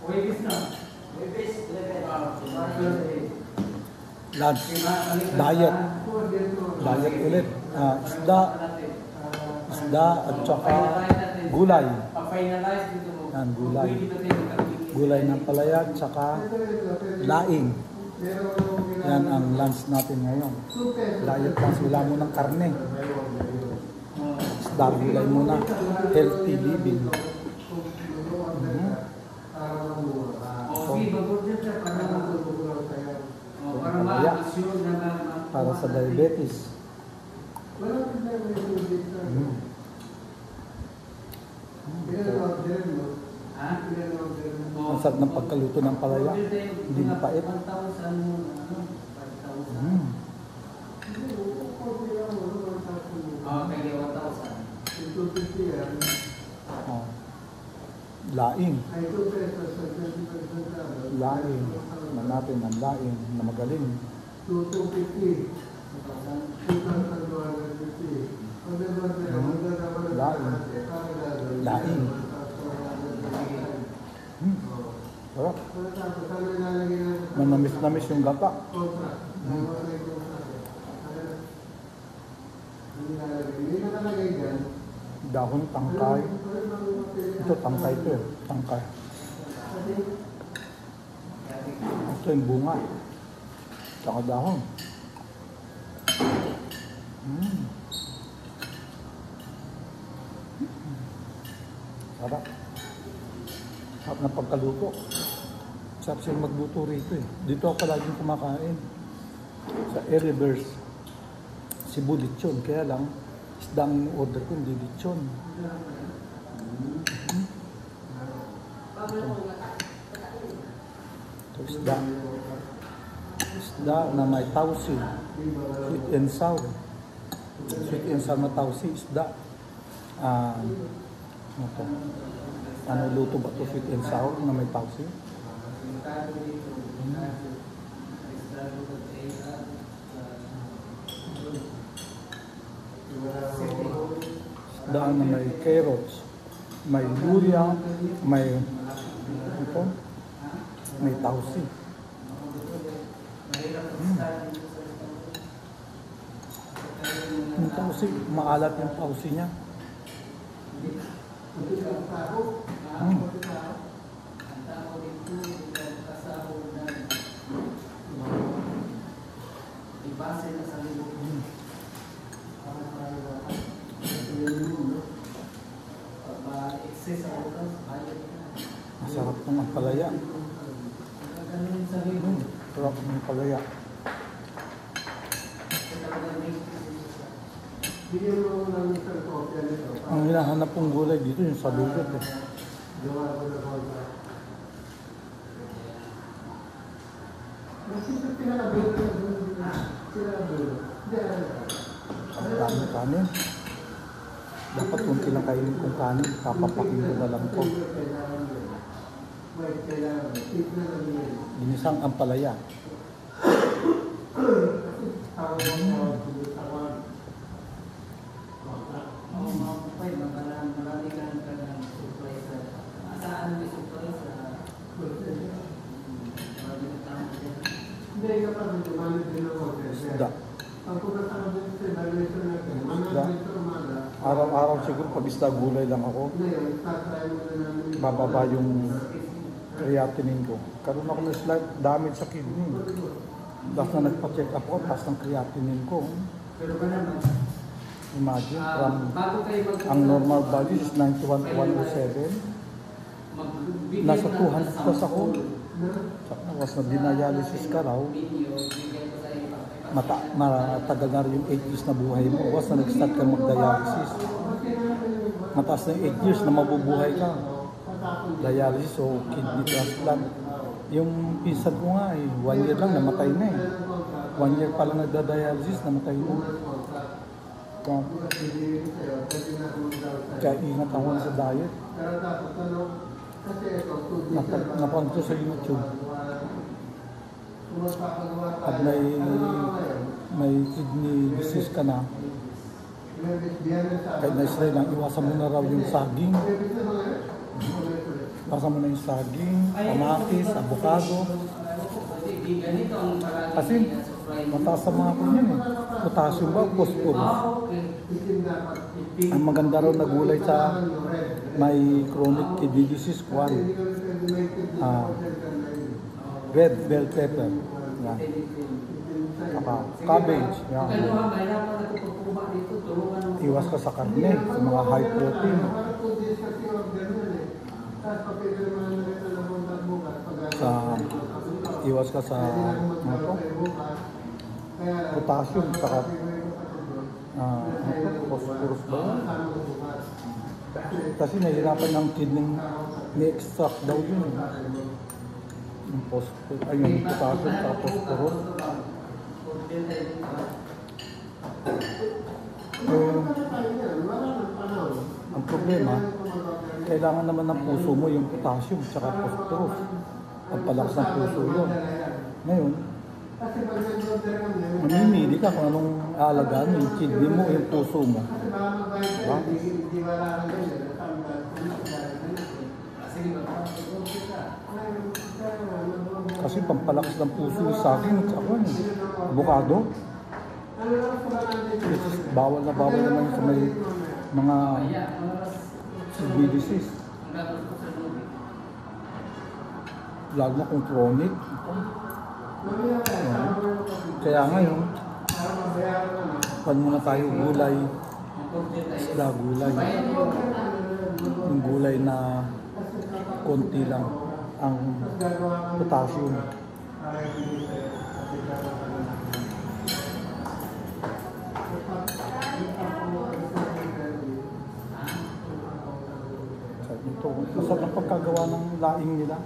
Webis, Lunch. Diet. Diet ulit. Ah, isda. Isda at saka gulay. Yan, gulay. Gulay ng palaya at saka laing. Yan ang lunch natin ngayon. Diet lang. Wala mo ng karne. Isda, gulay muna. Healthy living. Mhm. O, sige, mag-order ka para ma- o, para Palaya. ma-assure na ma- ma- Para sa diabetes. O, Ang sarap ng pagkaluto ng palaya. Hindi mapait. 1,000 muna? 5,000. Mm. O, kaya 1,000. Oh. Laing. Laing. Na natin ang laing na magaling. 2,000. Laing. Hmm. Sarap. Manamis-namis yung gata. Dahon tangkay. Ito tangkay ito eh. Tangkay. Ito yung bunga. Tsaka dahon. Mm. Sarap. Sarap na pagkaluto. Sarap siya magluto rito eh. Dito ako laging kumakain. Sa Eriverse. Cebu lechon. Kaya lang, isdang order ko hindi lechon. Mhm. Ito isda. Isda na may tausi. Sweet and sour. Sweet and sour na tausi. Isda. Ah, ano to? Ano luto ba to sweet and sour na may tausi? Isda na may carrots. May luya. May ito. May tausi. Yung tausi, maalat yung tausi niya. Hmm. Ibase na sa libog. Pag ma-excess ang oras, bayad ka. Masarap ng ampalaya. Ganun sa libog. Hmm. Sarap ng ampalaya. Ang hinahanap kong gulay dito yung sa lulot eh. Ang dami kanin. Dapat kung lang kainin kong kanin, papapakin ko na lang ko. Ginisang ampalaya. Oo, mga kapay, marami, marami ka ng ka ng surprise. ah. Saan may surprise? ah, Marami na tao dyan. Isda. Araw-araw siguro pag isda gulay lang ako, bababa yung creatinine ko. Karoon ako ng slight damage sa kidney. Tapos na nagpa-check up ako, taas ng creatinine ko. Imagine, from ang normal value is 91 to 107. magbigay Nasa ng 200 plus ako. Tapos na dinadialysis ka raw, video, bigay ko sa iyo. Mata, matagal na yung 8 years na buhay mo. Once na nag-start ka mag-dialysis, mataas na yung 8 years na mabubuhay ka. Dialysis o kidney transplant. Yung pinsan ko nga eh, 1 year lang namatay na eh. 1 year pa lang nagda-dialysis, namatay na. Kaya, kaya ingat ako sa diet. Napanood ko sa YouTube. Pag may, may kidney disease ka na, kahit na Israel lang, iwasan mo na raw yung saging. Basa mo na yung saging, kamatis, avocado. Kasi mataas sa mga kanya eh. Potassium ba? Phosphorus. Ang maganda raw na gulay sa may chronic kidney disease, kwan. Ah, red bell pepper. Yan. Saka cabbage. Yan. Iwas ka sa karne, sa mga high protein. Sa iwas ka sa ano to? Potassium, saka ah, ano to? phosphorus ba? Kasi nahihirapan ng kidney ni-extract daw yun. Yung phosphorus, ay yung potassium sa phosphorus. Eh, ang problema, kailangan naman ng puso mo yung potassium tsaka phosphorus. Pagpalakas ng puso yun. Ngayon, mamimili ka kung anong aalagaan yung kidney mo, yung puso mo. Diba? Kasi pampalakas ng puso sa akin, avocado. Which is bawal na bawal naman sa may mga disease. Lalo na kung chronic. Ano? Kaya ngayon, pan muna tayo gulay, isda gulay. Yung gulay na konti lang ang potassium. Ito, masarap ang pagkagawa ng laing nila.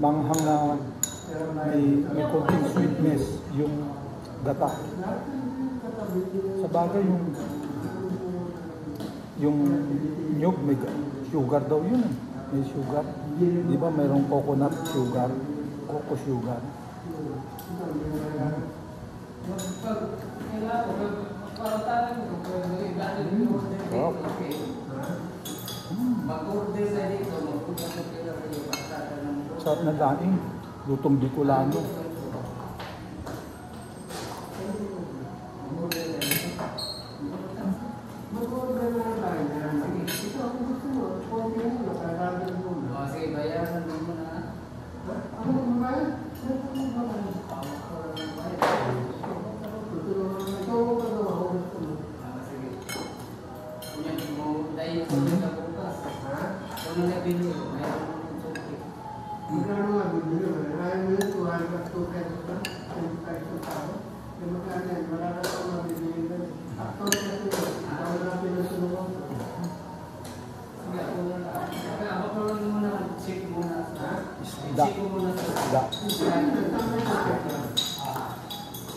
Manghang na may, may konting sweetness yung gata. Sa bagay yung yung nyug may ga- sugar daw yun eh. May sugar. Di ba mayroong coconut sugar, coco sugar. Sarap. Ng Sarap na laing. Lutong Bicolano. Sige, ako na lang. Sige, ako pa lang muna, check muna. Isda. Check ko muna. Isda.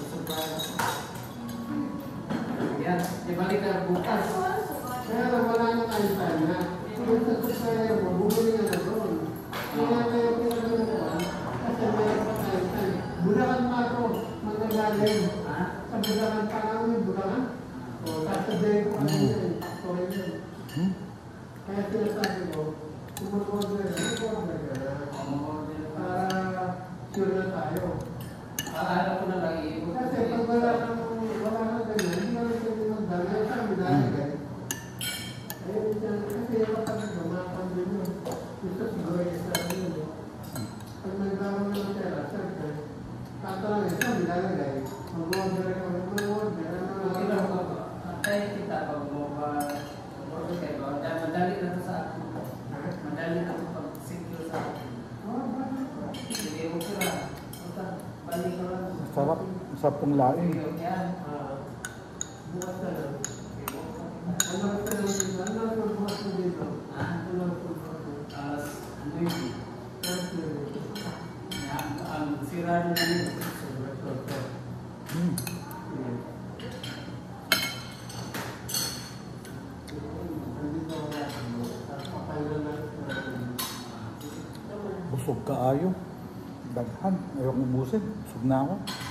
Surprise. Yan, ibalik ka bukas. Kaya lang wala na tayo sana. Kung sa mo, bumili ka na doon. Gracias. Niyo na yun. Hmm. Busog ka ayo. Daghan. Ayaw kong ubusin. Busog na ako.